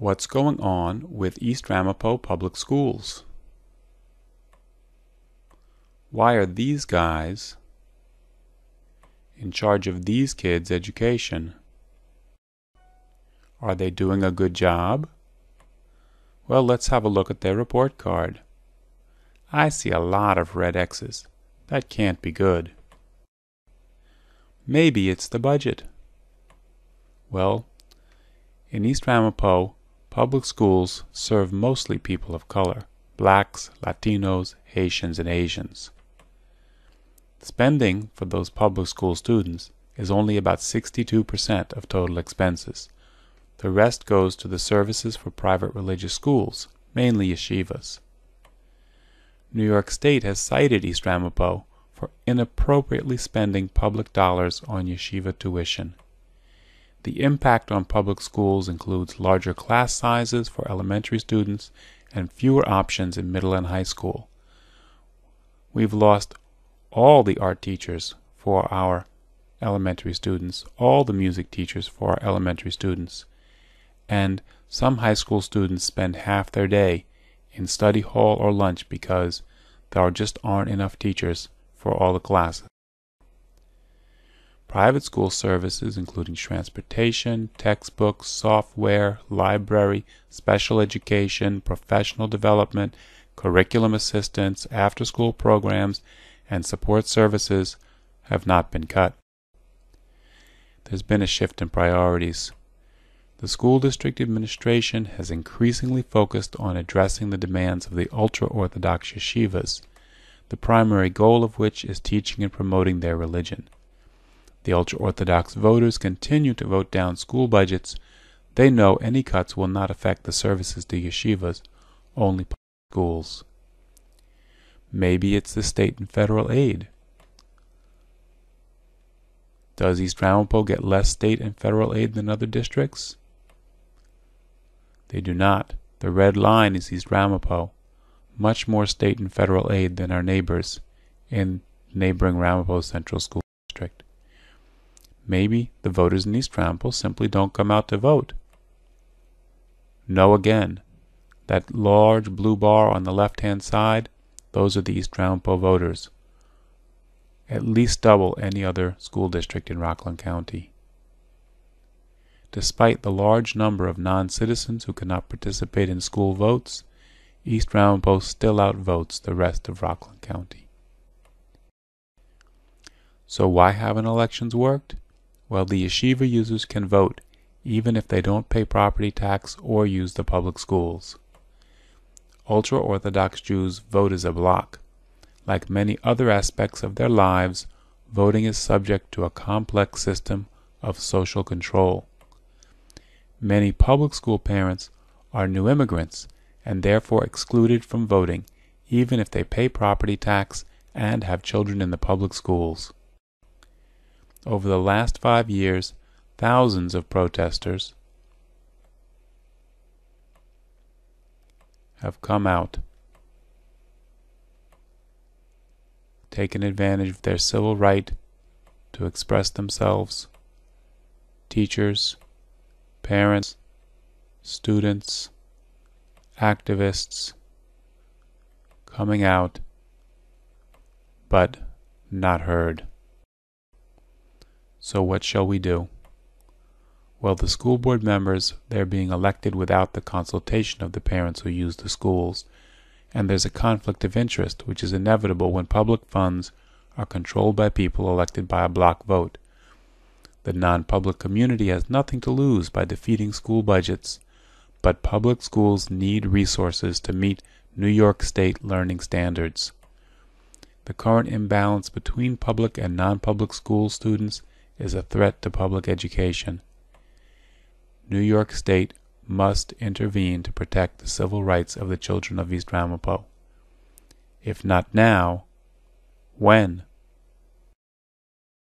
What's going on with East Ramapo Public Schools? Why are these guys in charge of these kids' education? Are they doing a good job? Well, let's have a look at their report card. I see a lot of red X's. That can't be good. Maybe it's the budget. Well, in East Ramapo, public schools serve mostly people of color blacks, Latinos, Haitians, and Asians. Spending for those public school students is only about 62% of total expenses. The rest goes to the services for private religious schools, mainly yeshivas. New York State has cited East Ramapo for inappropriately spending public dollars on yeshiva tuition. The impact on public schools includes larger class sizes for elementary students and fewer options in middle and high school. We've lost all the art teachers for our elementary students, all the music teachers for our elementary students, and some high school students spend half their day in study hall or lunch because there just aren't enough teachers for all the classes. Private school services, including transportation, textbooks, software, library, special education, professional development, curriculum assistance, after school programs, and support services, have not been cut. There's been a shift in priorities. The school district administration has increasingly focused on addressing the demands of the ultra Orthodox yeshivas, the primary goal of which is teaching and promoting their religion. The ultra Orthodox voters continue to vote down school budgets. They know any cuts will not affect the services to yeshivas, only schools. Maybe it's the state and federal aid. Does East Ramapo get less state and federal aid than other districts? They do not. The red line is East Ramapo. Much more state and federal aid than our neighbors in neighboring Ramapo Central School. Maybe the voters in East Ramapo simply don't come out to vote. No again. That large blue bar on the left hand side, those are the East Ramapo voters. At least double any other school district in Rockland County. Despite the large number of non citizens who cannot participate in school votes, East Ramapo still outvotes the rest of Rockland County. So, why haven't elections worked? Well, the yeshiva users can vote even if they don't pay property tax or use the public schools. Ultra Orthodox Jews vote as a bloc. Like many other aspects of their lives, voting is subject to a complex system of social control. Many public school parents are new immigrants and therefore excluded from voting even if they pay property tax and have children in the public schools. Over the last five years, thousands of protesters have come out, taken advantage of their civil right to express themselves. Teachers, parents, students, activists coming out, but not heard. So what shall we do? Well, the school board members, they're being elected without the consultation of the parents who use the schools, and there's a conflict of interest which is inevitable when public funds are controlled by people elected by a block vote. The non-public community has nothing to lose by defeating school budgets, but public schools need resources to meet New York State learning standards. The current imbalance between public and non-public school students is a threat to public education. New York State must intervene to protect the civil rights of the children of East Ramapo. If not now, when?